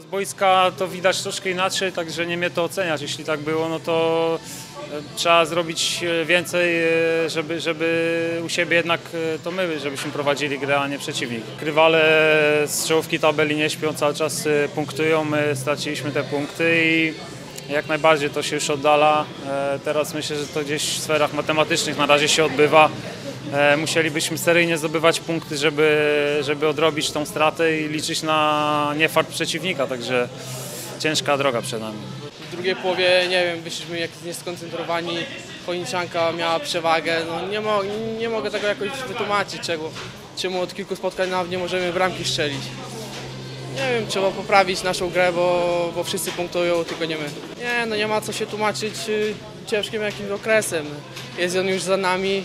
Z boiska to widać troszkę inaczej, także nie mnie to oceniać. Jeśli tak było, no to e, trzeba zrobić e, więcej, e, żeby, żeby u siebie jednak to my, żebyśmy prowadzili grę, a nie przeciwnik. Rywale z czołówki tabeli nie śpią, cały czas punktują, my straciliśmy te punkty i jak najbardziej to się już oddala. Teraz myślę, że to gdzieś w sferach matematycznych na razie się odbywa. E, Musielibyśmy seryjnie zdobywać punkty, żeby, żeby odrobić tą stratę i liczyć na niefart przeciwnika, także ciężka droga przed nami. W drugiej połowie, nie wiem, wyszliśmy jak nieskoncentrowani, Chojniczanka miała przewagę, no nie, mo nie mogę tego jakoś wytłumaczyć, czego, czemu od kilku spotkań nawet nie możemy bramki strzelić. Nie wiem, trzeba poprawić naszą grę, bo, bo wszyscy punktują, tylko nie my. Nie, no nie ma co się tłumaczyć y, ciężkim jakimś okresem. Jest on już za nami.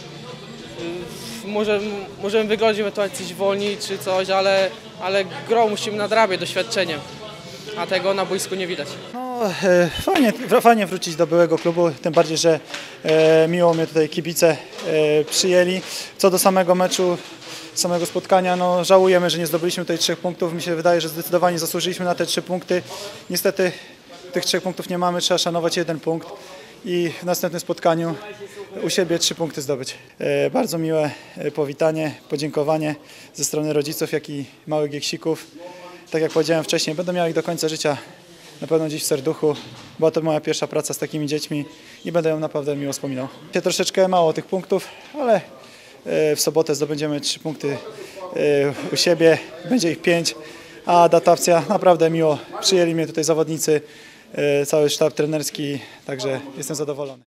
Y, Może, możemy wygodzić ewentualnie coś wolniej czy coś, ale, ale grą musimy nadrabiać doświadczeniem, a tego na boisku nie widać. No, e, fajnie, fajnie wrócić do byłego klubu, tym bardziej, że e, miło mnie tutaj kibice e, przyjęli. Co do samego meczu, samego spotkania, no żałujemy, że nie zdobyliśmy tutaj trzech punktów. Mi się wydaje, że zdecydowanie zasłużyliśmy na te trzy punkty. Niestety tych trzech punktów nie mamy, trzeba szanować jeden punkt i w następnym spotkaniu u siebie trzy punkty zdobyć. E, bardzo miłe e, powitanie, podziękowanie ze strony rodziców, jak i małych gieksików. Tak jak powiedziałem wcześniej, będę miał ich do końca życia na pewno gdzieś w serduchu. Była to moja pierwsza praca z takimi dziećmi i będę ją naprawdę miło wspominał. Się troszeczkę mało tych punktów, ale e, w sobotę zdobędziemy trzy punkty u siebie, będzie ich pięć, a adaptacja naprawdę miło. Przyjęli mnie tutaj zawodnicy, cały sztab trenerski, także jestem zadowolony.